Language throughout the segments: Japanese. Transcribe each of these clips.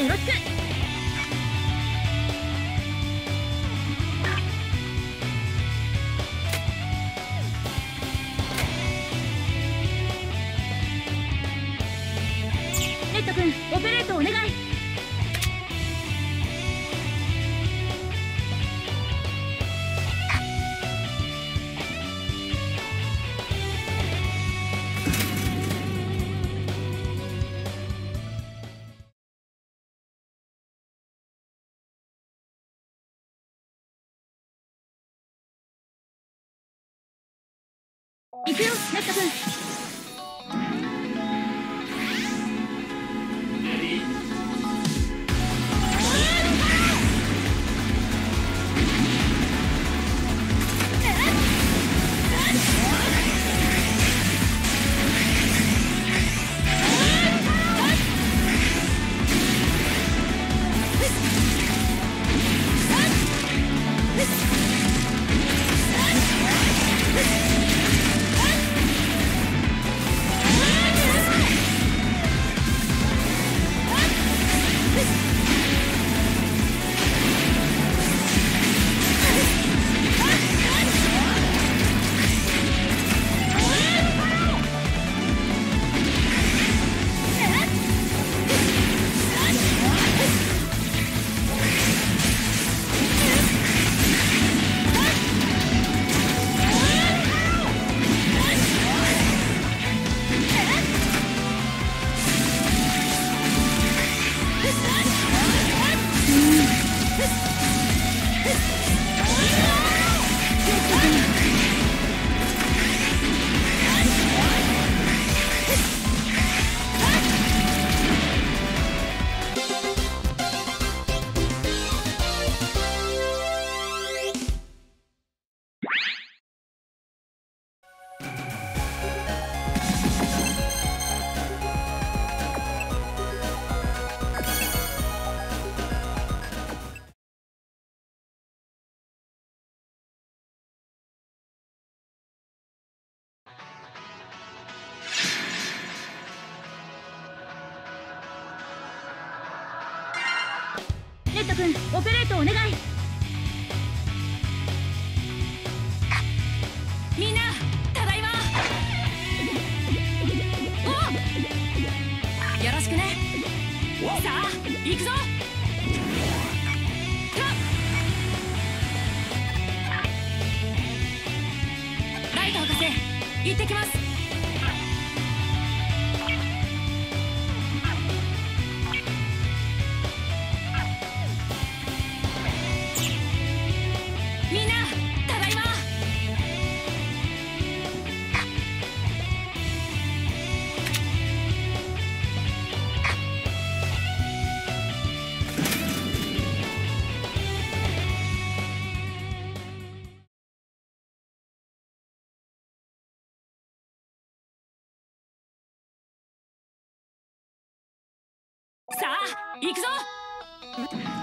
よろしく行くよレッド君レッド君オペレートお願い。みんなただいま。およろしくね。さあ行くぞ。ライト博士行ってきます。さあ行くぞ。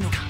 のか。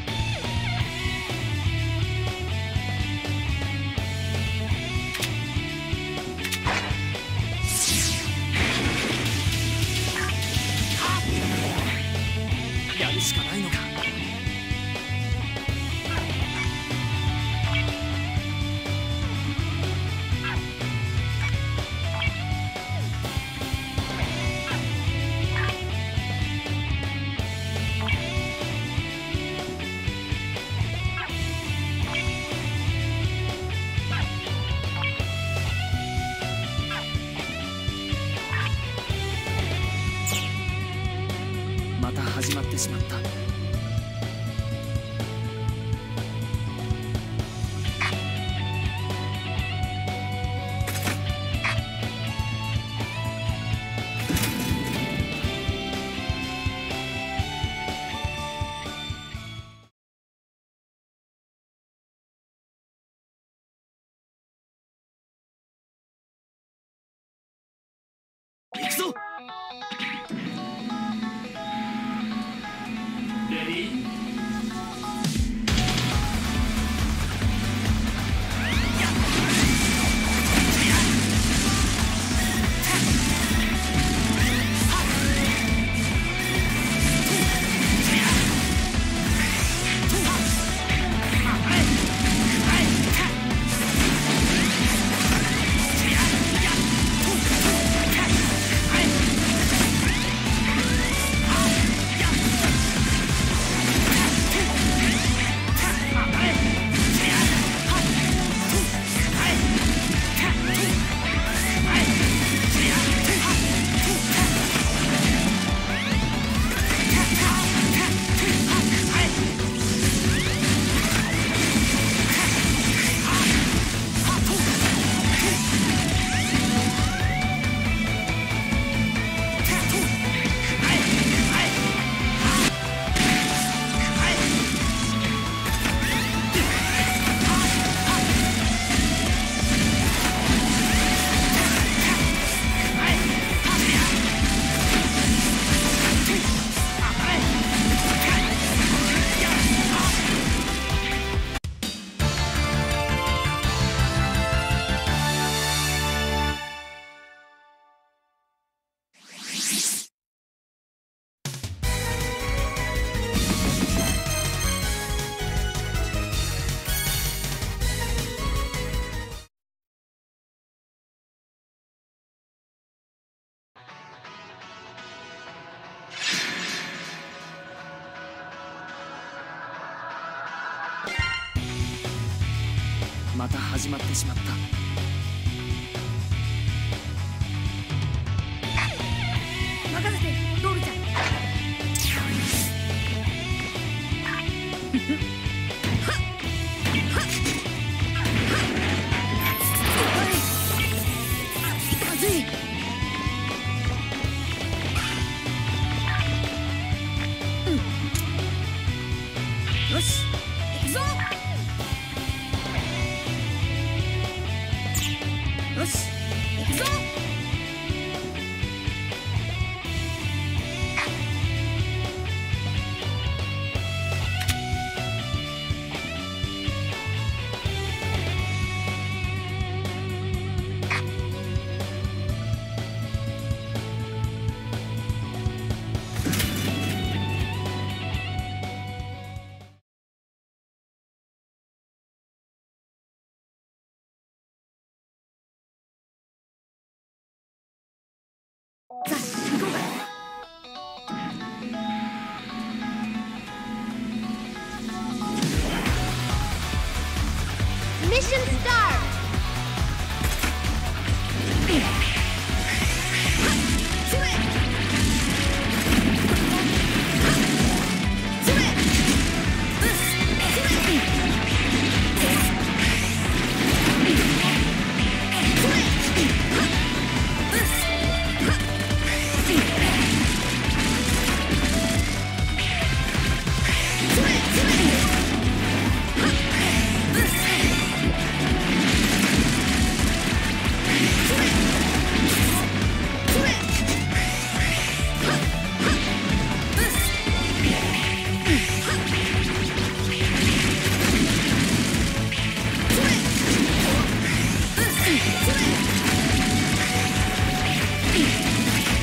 しまった。行また始まってしまった。在城东北。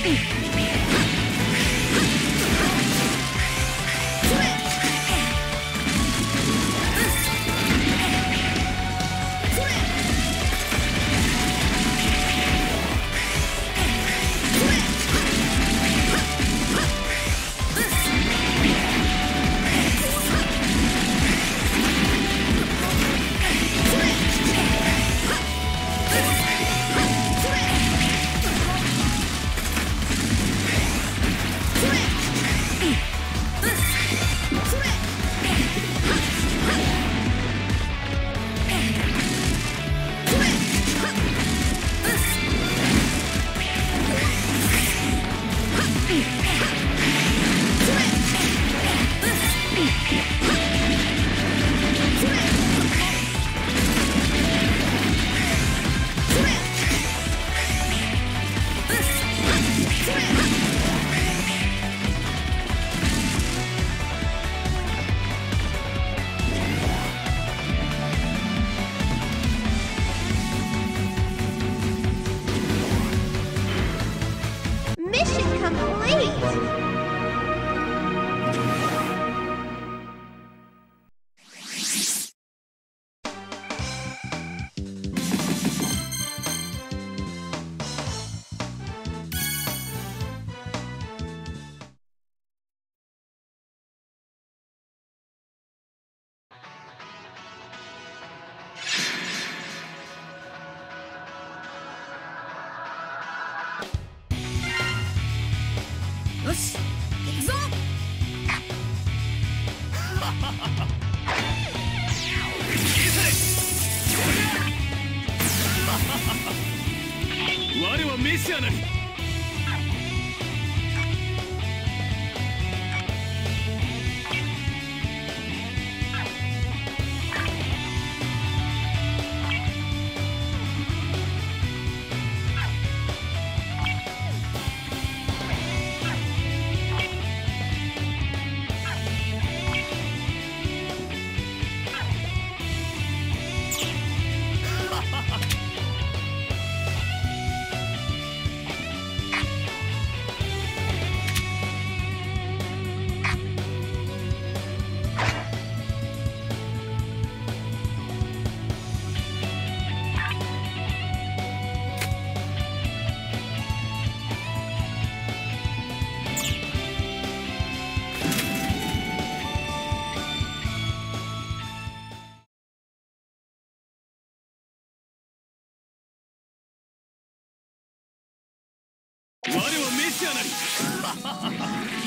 Mm-hmm. よし。行くぞ。我はメシアなり。我はメシアなり。